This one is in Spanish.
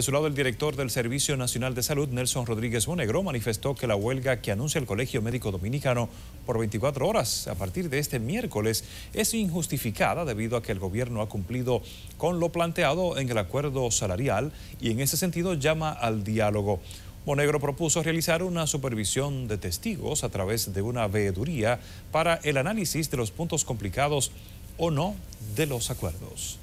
De su lado, el director del Servicio Nacional de Salud, Nelson Rodríguez Monegro, manifestó que la huelga que anuncia el Colegio Médico Dominicano por 24 horas a partir de este miércoles es injustificada debido a que el gobierno ha cumplido con lo planteado en el acuerdo salarial y en ese sentido llama al diálogo. Monegro propuso realizar una supervisión de testigos a través de una veeduría para el análisis de los puntos complicados o no de los acuerdos.